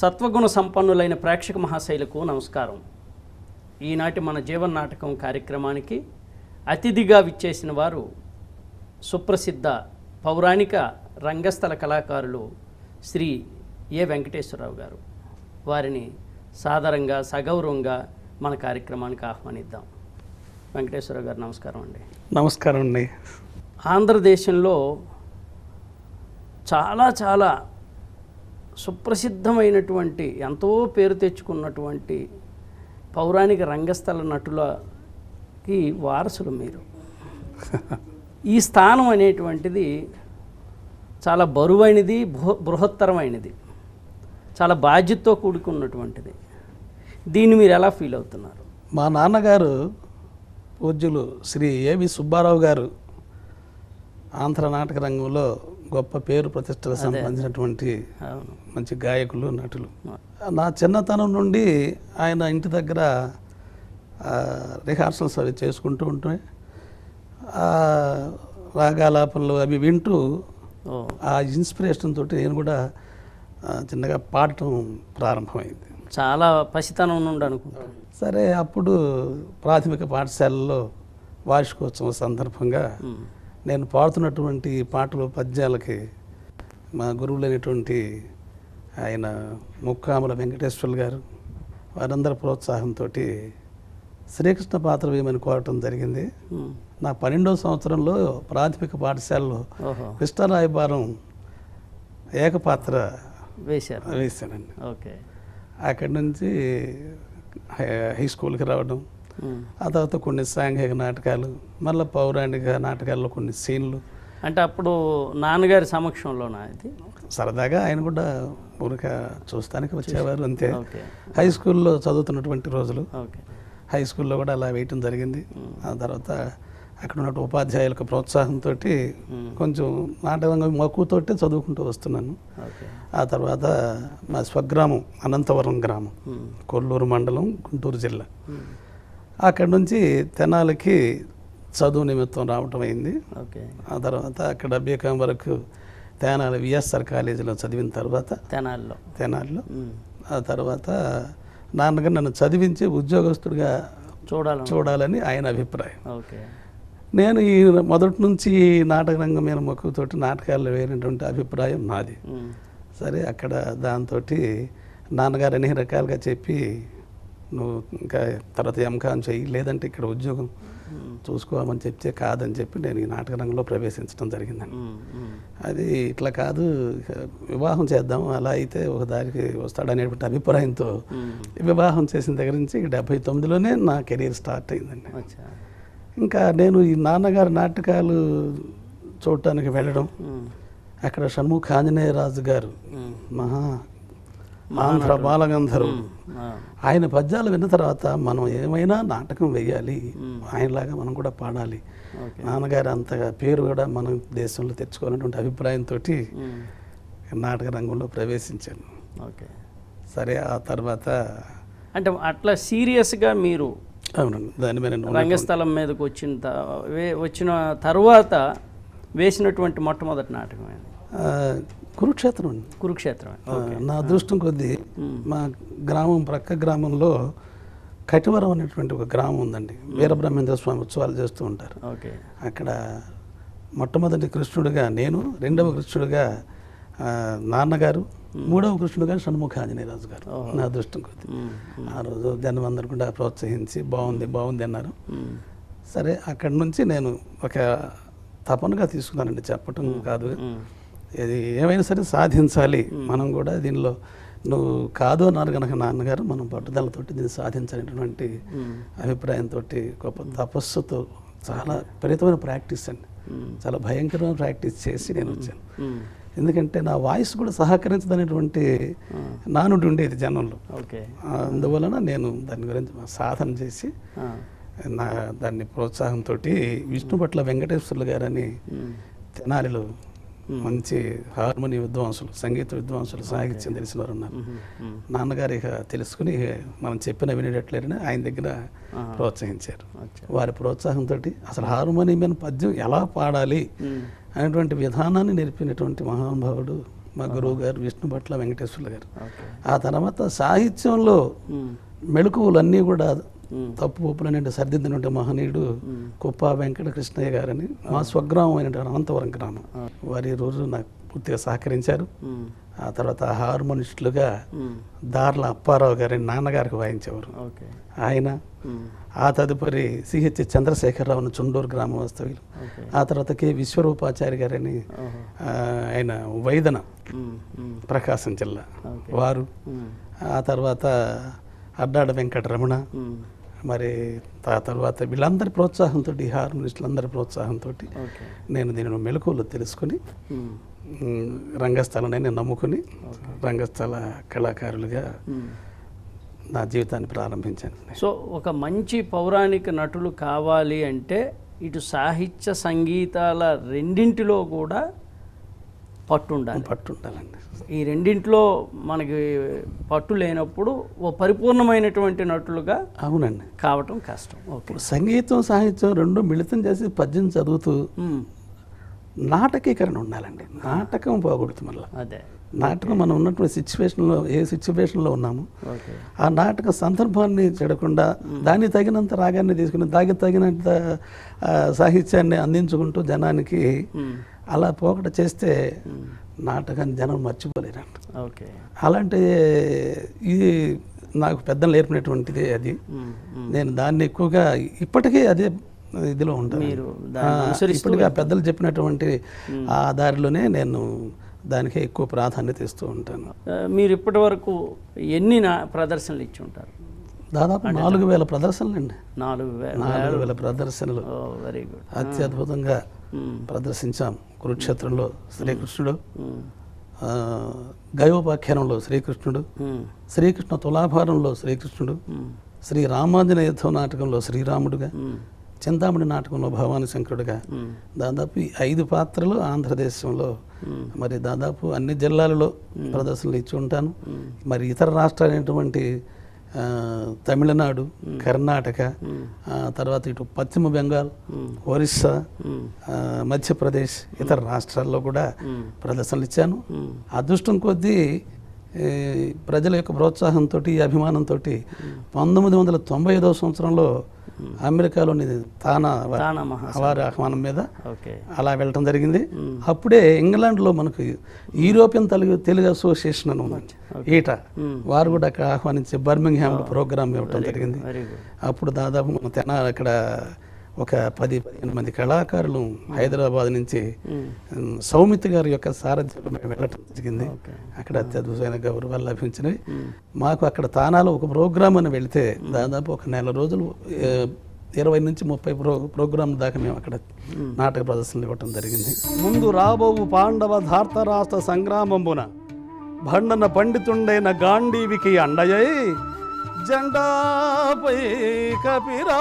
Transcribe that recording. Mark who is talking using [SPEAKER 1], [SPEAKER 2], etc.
[SPEAKER 1] సత్వగుణ సంపన్నులైన ప్రేక్షక మహాశైలకు నమస్కారం. ఈనాటి మన జీవన నాటకం కార్యక్రమానికి అతిథిగా విచ్చేసిన వారు సుప్రసిద్ధ పౌరాణిక రంగస్థల కళాకారులు శ్రీ ఏ వెంకటేశ్వరరావు గారు. వారిని సాదరంగా సగౌరవంగా మన కార్యక్రమానికి ఆహ్వానిద్దాం. వెంకటేశ్వరరావు గారు నమస్కారం అండి.
[SPEAKER 2] నమస్కారం అండి.
[SPEAKER 1] ఆంధ్రదేశంలో చాలా చాలా సుప్రసిద్ధమైనటువంటి ఎంతో పేరు తెచ్చుకున్నటువంటి పౌరాణిక రంగస్థల నటులకి వారసులు మీరు. ఈ స్థానం అనేటువంటిది చాలా బరువైనది బృహ- బృహత్తరమైనది చాలా బాధ్యతతో కూడుకున్నటువంటిది. దీన్ని మీరు ఎలా ఫీల్ అవుతున్నారు?
[SPEAKER 2] మా నాన్నగారు పూజ్యులు శ్రీ ఏవి సుబ్బారావు గారు ఆంధ్ర నాటక రంగంలో గొప్ప పేరు ప్రతిష్టలు సంపాదించినటువంటి
[SPEAKER 1] అవును.
[SPEAKER 2] మంచి గాయకులు నటులు. నా చిన్నతనం నుండి ఆయన ఇంటి దగ్గర రిహార్సల్స్ అవి చేసుకుంటూ ఉంటే రాగాలాపనలు అవి వింటూ ఆ ఇన్స్పిరేషన్ తోటి నేను కూడా చిన్నగా పాడటం ప్రారంభమైంది.
[SPEAKER 1] చాలా పసితనం నుండి అనుకుంటాను
[SPEAKER 2] సరే అప్పుడు ప్రాథమిక పాఠశాలలో వార్షికోత్సవం సందర్భంగా. నేను పాడుతున్నటువంటి పాటలు పద్యాలకి మా గురువులైనటువంటి ఆయన ముక్కాముల వెంకటేశ్వర్లు గారు వారందరి ప్రోత్సాహంతో శ్రీకృష్ణ పాత్ర వేయమని కోరటం జరిగింది. నా పన్నెండవ సంవత్సరంలో ప్రాథమిక పాఠశాలలో కృష్ణరాయబారం ఏకపాత్ర
[SPEAKER 1] వేశారు
[SPEAKER 2] వేశానండి
[SPEAKER 1] ఓకే
[SPEAKER 2] అక్కడి నుంచి హై స్కూల్కి రావడం. ఆ తర్వాత కొన్ని సాంఘిక నాటకాలు మళ్ళీ పౌరాణిక నాటకాల్లో కొన్ని సీన్లు.
[SPEAKER 1] అంటే అప్పుడు నాన్నగారి సమక్షంలోనా ఇది?
[SPEAKER 2] సరదాగా ఆయన కూడా ఊరిక చూస్తానికి వచ్చేవారు అంతే. హై స్కూల్లో చదువుతున్నటువంటి రోజులు. హై స్కూల్లో కూడా అలా వేయటం జరిగింది. ఆ తర్వాత అక్కడ ఉన్న ఉపాధ్యాయులకు ప్రోత్సాహంతో కొంచెం నాటకంగా మక్కువతోటి చదువుకుంటూ వస్తున్నాను. ఆ తర్వాత మా స్వగ్రామం అనంతవరం గ్రామం. కొల్లూరు మండలం గుంటూరు జిల్లా. అక్కడి నుంచి తెనాలికి చదువు నిమిత్తం రావటం అయింది.
[SPEAKER 1] ఓకే.
[SPEAKER 2] ఆ తర్వాత అక్కడ బీకాం వరకు తెనాలి విఎస్ఆర్ కాలేజీలో చదివిన తర్వాత
[SPEAKER 1] తెనాల్లో.
[SPEAKER 2] తెనాలిలో. ఆ తర్వాత నాన్నగారు నన్ను చదివించి ఉద్యోగస్తుడిగా
[SPEAKER 1] చూడాలను.
[SPEAKER 2] చూడాలని ఆయన అభిప్రాయం.
[SPEAKER 1] ఓకే.
[SPEAKER 2] నేను ఈ మొదటి నుంచి ఈ నాటక రంగం మీద మొక్కుతోటి నాటకాల్లో వేరినటువంటి అభిప్రాయం నాది. సరే అక్కడ దాంతో నాన్నగారు అన్ని రకాలుగా చెప్పి నువ్వు ఇంకా తర్వాత ఎంకాన్ చెయ్యి లేదంటే ఇక్కడ ఉద్యోగం. చూసుకోమని చెప్తే కాదని చెప్పి నేను ఈ నాటక రంగంలో ప్రవేశించడం జరిగిందండి. అది ఇట్లా కాదు వివాహం చేద్దాం అలా అయితే ఒక దారికి వస్తాడనేటువంటి అభిప్రాయంతో. వివాహం చేసిన దగ్గర నుంచి డెబ్బై తొమ్మిదిలోనే నా కెరీర్ స్టార్ట్ అయిందండి ఇంకా నేను ఈ నాన్నగారి నాటకాలు చూడటానికి వెళ్ళడం. అక్కడ షణ్ముఖ ఆంజనేయరాజు గారు. మహా ఆంధ్ర బాలగంధర్వు. ఆయన పద్యాలు విన్న తర్వాత మనం ఏమైనా నాటకం వేయాలి. ఆయనలాగా మనం కూడా పాడాలి. నాన్నగారు అంత పేరు కూడా మనం దేశంలో తెచ్చుకోవాలన్నటువంటి అభిప్రాయంతో. నాటక రంగంలో ప్రవేశించాను.
[SPEAKER 1] ఓకే.
[SPEAKER 2] సరే ఆ తర్వాత
[SPEAKER 1] అంటే అట్లా సీరియస్గా మీరు
[SPEAKER 2] అవునండి. దాని మీద
[SPEAKER 1] రంగస్థలం మీదకి వచ్చిన వచ్చిన తర్వాత వేసినటువంటి మొట్టమొదటి నాటకం
[SPEAKER 2] కురుక్షేత్రం అండి.
[SPEAKER 1] కురుక్షేత్రం.
[SPEAKER 2] నా అదృష్టం కొద్దీ. మా. గ్రామం ప్రక్క గ్రామంలో కటివరం అనేటువంటి ఒక గ్రామం ఉందండి. వీరబ్రహ్మేంద్ర స్వామి ఉత్సవాలు చేస్తూ ఉంటారు.
[SPEAKER 1] ఓకే.
[SPEAKER 2] అక్కడ మొట్టమొదటి కృష్ణుడిగా నేను రెండవ కృష్ణుడిగా నాన్నగారు మూడవ కృష్ణుడిగా షణ్ముఖ ఆంజనేయరాజు గారు. నా అదృష్టం కొద్దీ. ఆ రోజు జనం అందరు కూడా ప్రోత్సహించి బాగుంది బాగుంది అన్నారు. సరే అక్కడి నుంచి నేను ఒక తపనగా తీసుకున్నానండి చెప్పటం కాదు. ఇది ఏమైనా సరే సాధించాలి మనం కూడా దీనిలో నువ్వు కాదు అన్నారు కనుక నాన్నగారు మనం పట్టుదలతోటి దీన్ని సాధించాలనేటువంటి. అభిప్రాయంతో గొప్ప తపస్సుతో చాలా విపరీతమైన ప్రాక్టీస్ అండి. చాలా భయంకరమైన ప్రాక్టీస్ చేసి నేను వచ్చాను. ఎందుకంటే నా వాయిస్ కూడా సహకరించదనేటువంటి నానుడి ఉండేది జనంలో
[SPEAKER 1] ఓకే
[SPEAKER 2] అందువలన నేను దాని గురించి సాధన చేసి. నా దాన్ని ప్రోత్సాహంతో విష్ణుపట్ల వెంకటేశ్వర్లు గారని. తెనాలిలో మంచి హార్మోని విద్వాంసులు సంగీత విద్వాంసులు సాహిత్యం తెలిసిన వారు ఉన్నారు. నాన్నగారు ఇక తెలుసుకుని మనం చెప్పిన వినేటట్లేరని ఆయన దగ్గర. ప్రోత్సహించారు. వారి ప్రోత్సాహంతో అసలు హార్మోనియం మీద పద్యం ఎలా పాడాలి. అనేటువంటి విధానాన్ని నేర్పినటువంటి మహానుభావుడు మా గురువు గారు విష్ణు భట్ల వెంకటేశ్వర్లు గారు. ఆ తర్వాత సాహిత్యంలో మెళకువలన్నీ కూడా తప్పు ఒప్పులనే సర్దిద్దినటువంటి మహనీయుడు కుప్ప వెంకట కృష్ణయ్య గారని మా స్వగ్రామం అయినటువంటి అనంతపురం గ్రామం. వారి రోజు నాకు పూర్తిగా సహకరించారు. ఆ తర్వాత హార్మోనిస్టులుగా దార్ల అప్పారావు గారి నాన్నగారికి వాయించేవారు. ఆయన ఆ తదుపరి సిహెచ్ చంద్రశేఖరరావును చుండూరు గ్రామ వాస్తవ్యులు
[SPEAKER 1] ఓకే.
[SPEAKER 2] ఆ తర్వాత కె విశ్వరూపాచారి గారని ఆయన వైదన ప్రకాశం జిల్లా. వారు. ఆ తర్వాత అడ్డాడ వెంకటరమణ. మరి ఆ తర్వాత వీళ్ళందరి ప్రోత్సాహంతో ఈ హార్మోనిస్టులందరి ప్రోత్సాహంతో నేను దీనిని మెలకువలు తెలుసుకుని రంగస్థలాన్ని నేను నమ్ముకుని రంగస్థల కళాకారులుగా. నా జీవితాన్ని ప్రారంభించాను
[SPEAKER 1] సో ఒక మంచి పౌరాణిక నటులు కావాలి అంటే ఇటు సాహిత్య సంగీతాల రెండింటిలో కూడా పట్టు ఉండాలి
[SPEAKER 2] పట్టు ఉండాలండి
[SPEAKER 1] ఈ రెండింటిలో మనకి పట్టు లేనప్పుడు ఓ పరిపూర్ణమైనటువంటి నటులుగా
[SPEAKER 2] అవునండి.
[SPEAKER 1] కావటం కష్టం. ఓకే.
[SPEAKER 2] ఇప్పుడు సంగీతం సాహిత్యం రెండు మిళితం చేసి పద్యం చదువుతూ నాటకీకరణ ఉండాలండి. నాటకం పోకూడదు మళ్ళీ.
[SPEAKER 1] అదే.
[SPEAKER 2] నాటకం మనం ఉన్నటువంటి సిచ్యువేషన్లో ఏ సిచ్యువేషన్లో ఉన్నాము ఆ నాటక సందర్భాన్ని చెడకుండా దానికి తగినంత రాగాన్ని తీసుకుని దానికి తగినంత సాహిత్యాన్ని అందించుకుంటూ జనానికి అలా పోకట చేస్తే నాటకాన్ని జనం మర్చిపోలేరంట.
[SPEAKER 1] ఓకే.
[SPEAKER 2] అలాంటి ఇది నాకు పెద్దలు నేర్పినటువంటిది అది. నేను దాన్ని ఎక్కువగా ఇప్పటికీ అదే ఇదిలో ఉంటాను. ఇప్పటికీ ఆ పెద్దలు చెప్పినటువంటి ఆ దారిలోనే నేను దానికే ఎక్కువ ప్రాధాన్యత ఇస్తూ ఉంటాను.
[SPEAKER 1] మీరు ఇప్పటి వరకు ఎన్ని నా ప్రదర్శనలు ఇచ్చి ఉంటారు?
[SPEAKER 2] దాదాపు నాలుగు వేల ప్రదర్శనలు అండి
[SPEAKER 1] నాలుగు వేల
[SPEAKER 2] నాలుగు వేల ప్రదర్శనలు.
[SPEAKER 1] Very good.
[SPEAKER 2] అత్యద్భుతంగా ప్రదర్శించాం కురుక్షేత్రంలో శ్రీకృష్ణుడు. గయోపాఖ్యానంలో శ్రీకృష్ణుడు. శ్రీకృష్ణ తులాభారంలో శ్రీకృష్ణుడు. శ్రీ రామాంజనేయ యుద్ధం నాటకంలో శ్రీరాముడుగా. చింతామణి నాటకంలో భవానీ శంకరుడుగా దాదాపు ఈ ఐదు పాత్రలు ఆంధ్రదేశంలో మరి దాదాపు అన్ని జిల్లాలలో ప్రదర్శనలు ఇచ్చి ఉంటాను. మరి ఇతర రాష్ట్రాలైనటువంటి తమిళనాడు కర్ణాటక తర్వాత ఇటు పశ్చిమ బెంగాల్ ఒరిస్సా మధ్యప్రదేశ్ ఇతర రాష్ట్రాల్లో కూడా ప్రదర్శనలు ఇచ్చాను. అదృష్టం కొద్దీ ప్రజల యొక్క ప్రోత్సాహంతో అభిమానంతో పంతొమ్మిది వందల తొంభై ఐదవ సంవత్సరంలో అమెరికాలోని తానా వారి ఆహ్వానం మీద అలా వెళ్ళటం జరిగింది. అప్పుడే ఇంగ్లాండ్లో మనకు యూరోపియన్ తెలుగు తెలుగు అసోసియేషన్ అని ఉంది. ఈట వారు కూడా అక్కడ ఆహ్వానించి బర్మింగ్హామ్లో ప్రోగ్రామ్ ఇవ్వటం జరిగింది. అప్పుడు దాదాపు మన తెనా అక్కడ ఒక పది పదిహేను మంది కళాకారులు హైదరాబాద్ నుంచి సౌమిత్ గారి యొక్క సారథ్యంలో మేము వెళ్ళటం జరిగింది. అక్కడ అత్యద్భుతమైన గౌరవాలు లభించినవి. మాకు అక్కడ తానాలో ఒక ప్రోగ్రామ్ అని వెళితే దాదాపు ఒక నెల రోజులు ఇరవై నుంచి ముప్పై ప్రో ప్రోగ్రాం దాకా మేము అక్కడ నాటక ప్రదర్శనలు ఇవ్వటం జరిగింది. ముందు రాబోవు పాండవ ధార్తరాష్ట్ర సంగ్రామంబున భండన పండితుండైన గాంధీవికి అండయై జెండాపై కపిరాజు